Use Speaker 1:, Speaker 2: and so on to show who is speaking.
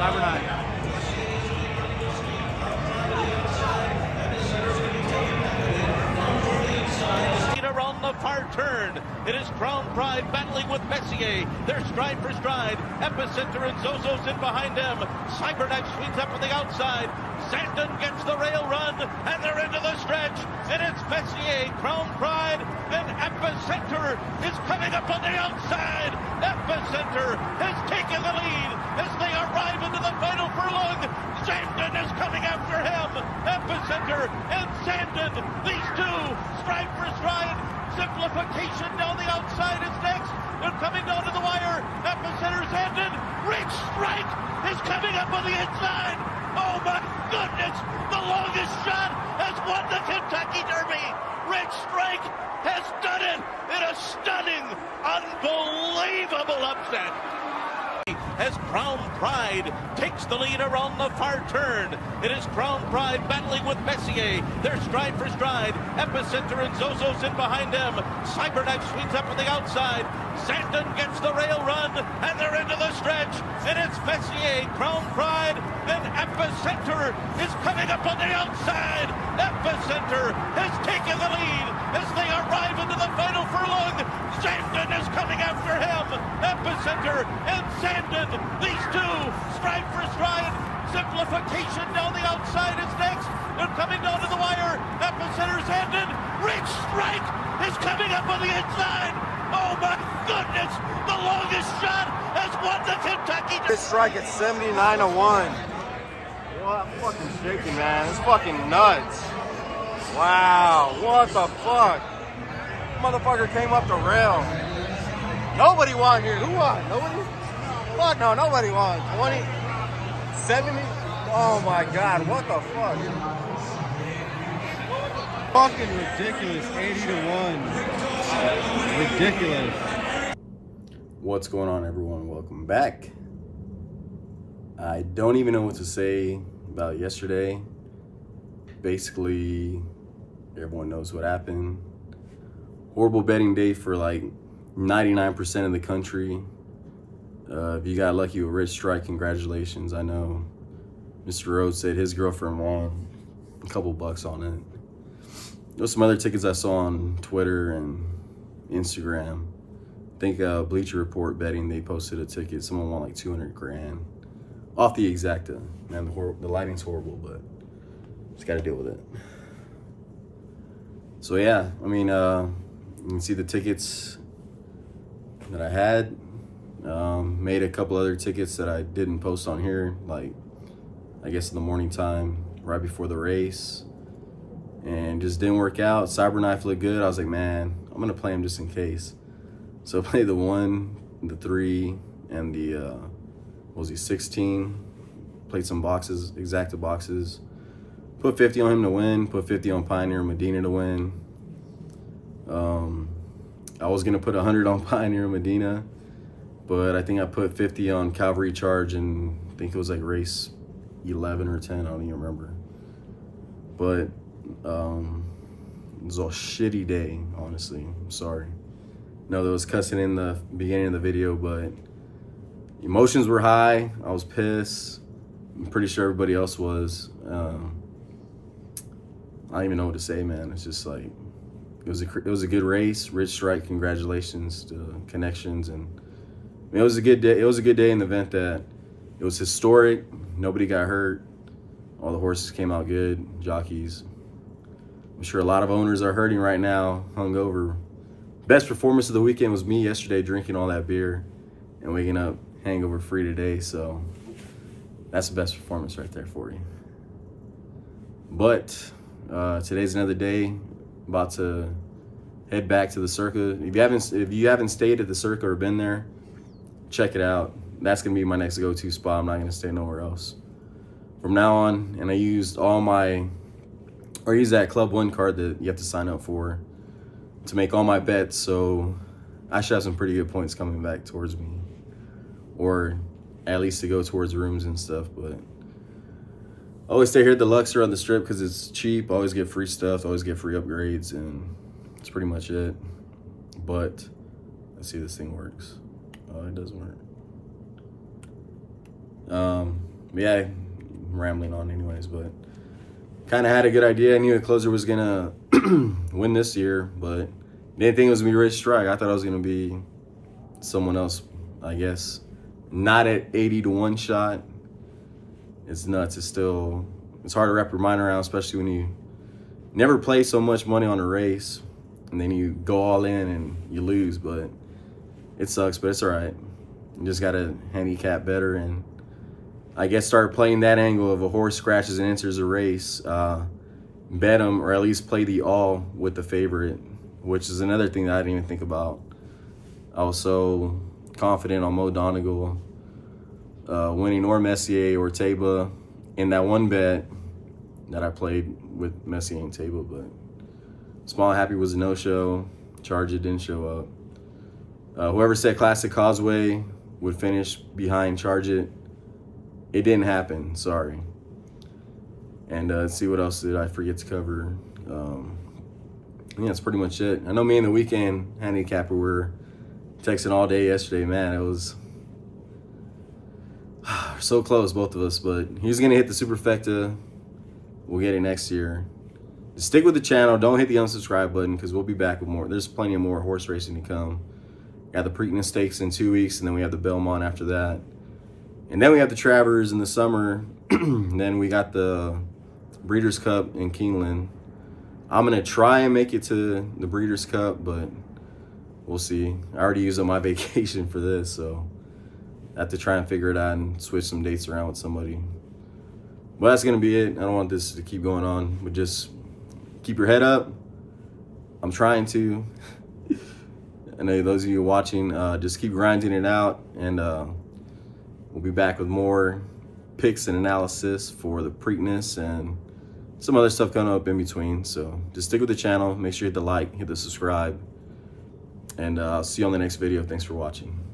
Speaker 1: Cyber 9. It is Crown Pride battling with Messier. They're stride for stride. Epicenter and Zozos in behind them. Cyberknife swings up on the outside. Zandon gets the rail run, and they're into the stretch. And it's Messier, Crown Pride, and Epicenter is coming up on the outside. Epicenter has taken the lead as they arrive into the final furlong. Zandon is coming after him. Epicenter and Zandon, these two, stride for stride. Simplification down the outside is next. They're coming down to the wire. Epicenter Zandon. Rich Strike is coming up on the inside. Oh my goodness! The longest shot has won the Kentucky Derby. Rich Strike has done it in a stunning, unbelievable upset as Crown Pride takes the lead around the far turn. It is Crown Pride battling with Messier. They're stride for stride. Epicenter and Zozos in behind them. Cyberknife swings up on the outside. Zandon gets the rail run, and they're into the stretch. And it's Messier, Crown Pride, and Epicenter is coming up on the outside. Epicenter has taken the lead as they arrive into the final furlong. Zandon is coming after him. Epicenter and Zandon, these two, stride for stride. Simplification down the outside is next. They're coming down to the wire. Epicenter Zandon. Rich Strike is coming up on the inside. Oh my goodness! The longest shot has won the Kentucky.
Speaker 2: This strike at 79 to 1. What fucking shaky, man. It's fucking nuts. Wow. What the fuck? Motherfucker came up the rail. Nobody won here. Who won? Nobody? Fuck no, nobody won. 20, 70? Oh my god, what the fuck?
Speaker 3: Fucking ridiculous. 80 to 1. Ridiculous.
Speaker 4: What's going on, everyone? Welcome back. I don't even know what to say about yesterday. Basically, everyone knows what happened. Horrible betting day for like 99% of the country. Uh, if you got lucky with Rich Strike, congratulations. I know Mr. Rhodes said his girlfriend won a couple bucks on it. There's some other tickets I saw on Twitter and Instagram. I think uh, Bleacher Report betting they posted a ticket. Someone won like 200 grand off the exacta. Man, the, hor- the lighting's horrible, but just got to deal with it. So yeah, I mean, uh, you can see the tickets that I had. Um, made a couple other tickets that I didn't post on here, like I guess in the morning time, right before the race, and just didn't work out. Cyberknife looked good. I was like, man, I'm gonna play him just in case. So play the one, the three, and the uh, what was he 16? Played some boxes, exacta boxes. Put 50 on him to win. Put 50 on Pioneer Medina to win. Um, I was gonna put 100 on Pioneer Medina, but I think I put 50 on Cavalry Charge, and I think it was like race 11 or 10. I don't even remember. But um, it was a shitty day, honestly. I'm sorry. No, there was cussing in the beginning of the video, but emotions were high. I was pissed. I'm pretty sure everybody else was. Um, I don't even know what to say, man. It's just like it was a it was a good race. Rich Strike, congratulations to Connections, and I mean, it was a good day. It was a good day in the event that it was historic. Nobody got hurt. All the horses came out good. Jockeys. I'm sure a lot of owners are hurting right now, hungover. Best performance of the weekend was me yesterday, drinking all that beer, and waking up hangover free today. So that's the best performance right there for you. But uh, today's another day. About to head back to the Circa. If you haven't, if you haven't stayed at the Circa or been there, check it out. That's gonna be my next go-to spot. I'm not gonna stay nowhere else from now on. And I used all my, or use that Club One card that you have to sign up for to make all my bets. So I should have some pretty good points coming back towards me, or at least to go towards rooms and stuff. But I always stay here at the Luxor on the strip because it's cheap. Always get free stuff. Always get free upgrades, and that's pretty much it. But let's see if this thing works. Oh, it doesn't work. Um, yeah, I'm rambling on anyways, but kind of had a good idea. I knew a closer was gonna win this year, but didn't think it was gonna be Rich Strike. I thought I was gonna be someone else, I guess. Not at 80 to one shot. It's nuts. It's still it's hard to wrap your mind around, especially when you never play so much money on a race and then you go all in and you lose. But it sucks, but it's all right. You just gotta handicap better and I guess start playing that angle of a horse scratches and enters a race. Uh, bet them or at least play the all with the favorite, which is another thing that I didn't even think about. I was so confident on Mo Donegal uh, winning or Messier or Taiba in that one bet that I played with Messier and Taiba, but Smile Happy was a no-show. Charge it didn't show up. Uh, whoever said Classic Causeway would finish behind Charge It, it didn't happen. Sorry. And uh, see what else did I forget to cover. Um, yeah, that's pretty much it. I know me and the weekend handicapper were texting all day yesterday. Man, it was so close, both of us. But he's gonna hit the superfecta. We'll get it next year. Stick with the channel. Don't hit the unsubscribe button because we'll be back with more. There's plenty of more horse racing to come. Got the Preakness Stakes in two weeks, and then we have the Belmont after that. And then we have the Travers in the summer. then we got the Breeders' Cup in Keeneland. I'm going to try and make it to the Breeders' Cup, but we'll see. I already used up my vacation for this, so I have to try and figure it out and switch some dates around with somebody. But that's going to be it. I don't want this to keep going on, but just keep your head up. I'm trying to. I know those of you watching, uh, just keep grinding it out, and uh, we'll be back with more picks and analysis for the Preakness and some other stuff coming up in between. So just stick with the channel. Make sure you hit the like, hit the subscribe, and uh, I'll see you on the next video. Thanks for watching.